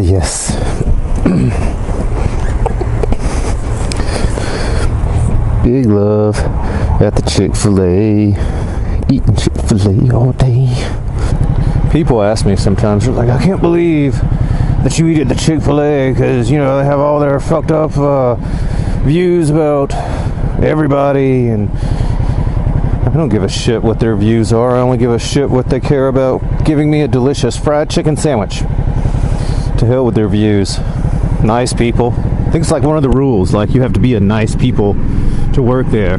Yes. Big love at the Chick fil A. Eating Chick fil A all day. People ask me sometimes, they're like, I can't believe that you eat at the Chick fil A because, you know, they have all their fucked up uh, views about everybody and I don't give a shit what their views are. I only give a shit what they care about giving me a delicious fried chicken sandwich. To hell with their views. Nice people. I think it's like one of the rules. Like you have to be a nice people to work there.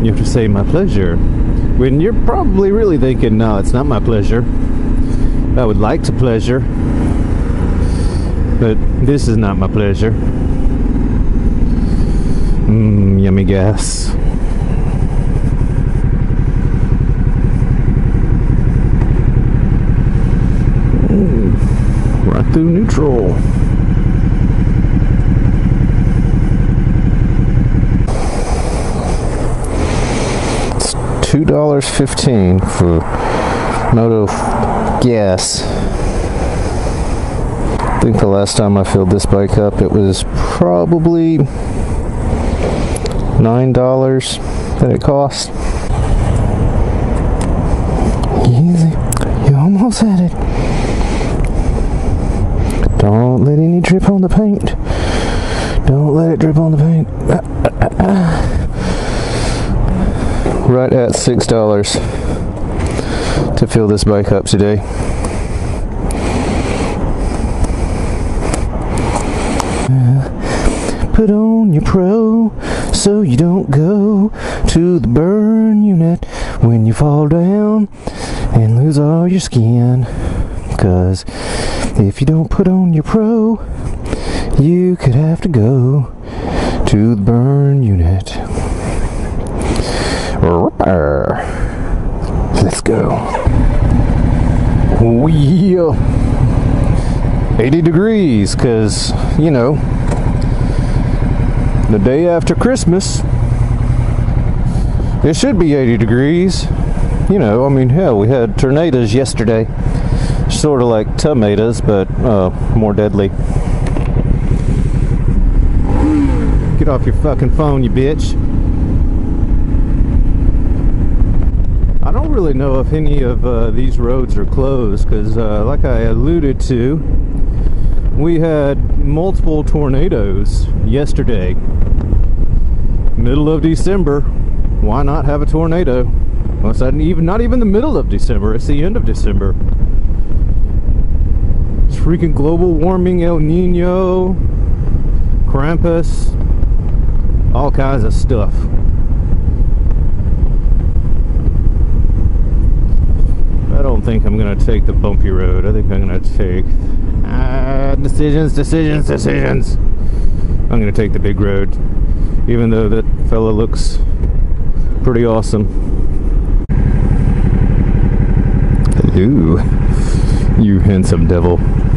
You have to say my pleasure. When you're probably really thinking, no, it's not my pleasure. I would like to pleasure. But this is not my pleasure. Mmm, yummy gas. Through neutral. It's two dollars fifteen for Moto gas. I think the last time I filled this bike up, it was probably nine dollars that it cost. Easy, you almost had it. Don't let any drip on the paint. Don't let it drip on the paint. Ah, ah, ah, ah. Right at six dollars to fill this bike up today. Put on your pro so you don't go to the burn unit when you fall down and lose all your skin. Cause if you don't put on your pro, you could have to go to the burn unit. Ripper. Let's go. Yeah. 80 degrees, because, you know, the day after Christmas, it should be 80 degrees. You know, I mean, hell, we had tornadoes yesterday. Sort of like tomatoes, but uh, more deadly. Get off your fucking phone, you bitch. I don't really know if any of uh, these roads are closed because, uh, like I alluded to, we had multiple tornadoes yesterday. Middle of December. Why not have a tornado? Well, it's not even not even the middle of December. It's the end of December. It's freaking global warming, El Nino, Krampus, all kinds of stuff. I don't think I'm gonna take the bumpy road. I think I'm gonna take uh, decisions, decisions, decisions. I'm gonna take the big road, even though that fella looks pretty awesome. Ooh, you handsome devil.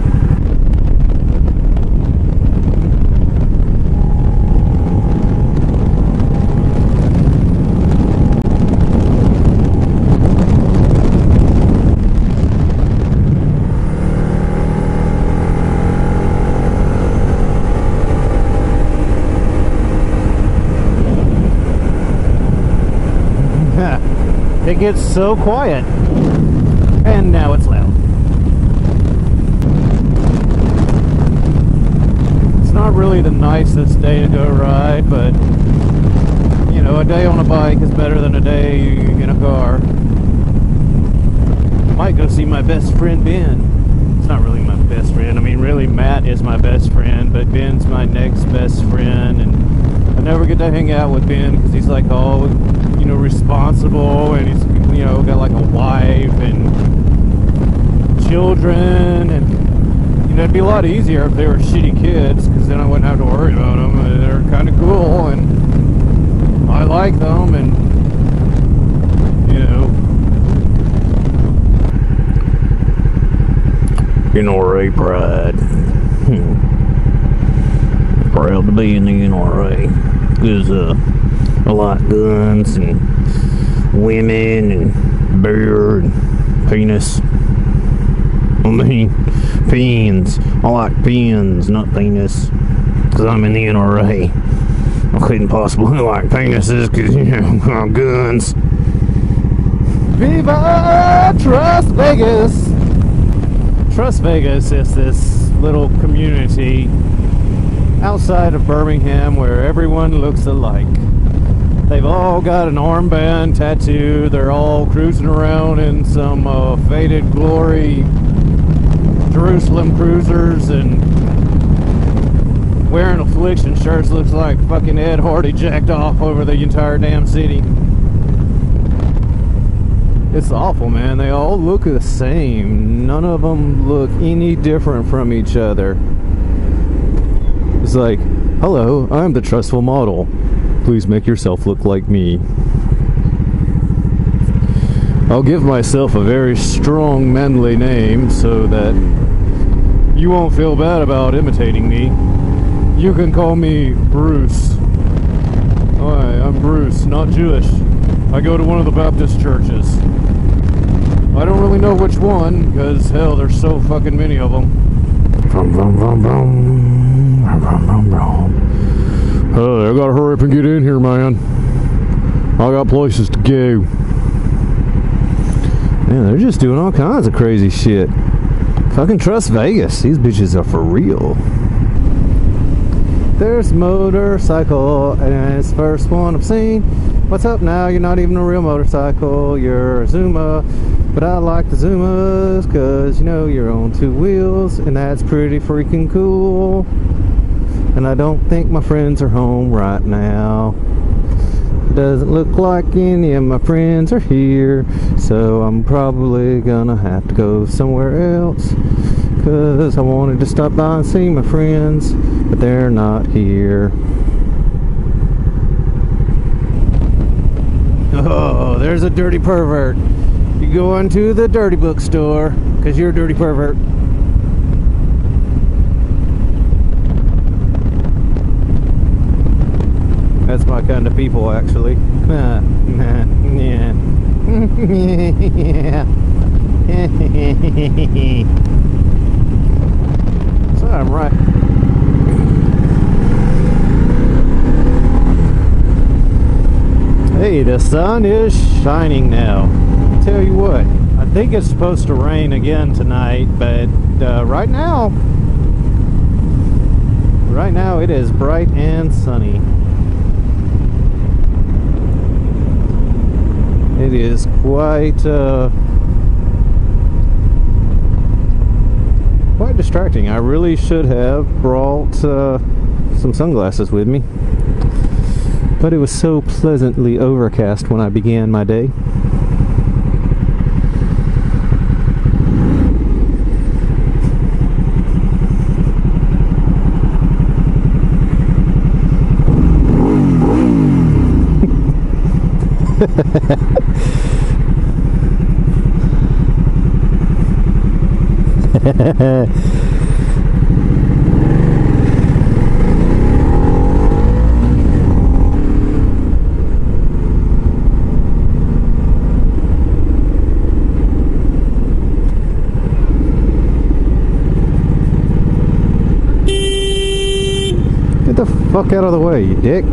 it gets so quiet. And now it's loud. It's not really the nicest day to go ride, but you know, a day on a bike is better than a day in a car. Might go see my best friend Ben. It's not really my best friend. I mean, really, Matt is my best friend, but Ben's my next best friend, and I never get to hang out with Ben because he's like all, you know, responsible, and he's, you know, got like a wife and children, and it'd be a lot easier if they were shitty kids because then I wouldn't have to worry about them. They're kind of cool, and I like them, and you know. NRA pride. Hmm. Proud to be in the NRA. Because uh, I like guns and women and beer and penis. I mean, pins. I like pins, not penis. Because I'm in the NRA. I couldn't possibly like penises because, you know, I'm guns. Viva Truss Vegas! Truss Vegas is this little community outside of Birmingham where everyone looks alike. They've all got an armband tattoo. They're all cruising around in some uh, faded glory Jerusalem cruisers and wearing affliction shirts. Looks like fucking Ed Hardy jacked off over the entire damn city. It's awful, man. They all look the same. None of them look any different from each other. It's like, hello, I'm the trustful model. Please make yourself look like me. I'll give myself a very strong, manly name so that you won't feel bad about imitating me. You can call me Bruce. Hi, I'm Bruce, not Jewish. I go to one of the Baptist churches. I don't really know which one, because hell, there's so fucking many of them. Vroom, vroom, vroom, vroom. Vroom, vroom, vroom. Uh, I gotta hurry up and get in here, man. I got places to go. Man, they're just doing all kinds of crazy shit. Fucking Truss Vegas. These bitches are for real. There's motorcycle, and it's the first one I've seen. What's up now? You're not even a real motorcycle, you're a Zuma. But I like the Zumas, cause you know you're on two wheels, and that's pretty freaking cool. And I don't think my friends are home right now. Doesn't look like any of my friends are here, so I'm probably gonna have to go somewhere else. Cause I wanted to stop by and see my friends, but they're not here. Oh, there's a dirty pervert. You go into the dirty bookstore, because you're a dirty pervert. That's my kind of people, actually. yeah. yeah. so I'm right. Hey, the sun is shining now. I'll tell you what, I think it's supposed to rain again tonight, but uh, right now, right now it is bright and sunny. It is quite uh, quite distracting. I really should have brought uh, some sunglasses with me, but it was so pleasantly overcast when I began my day. Get the fuck out of the way, you dick.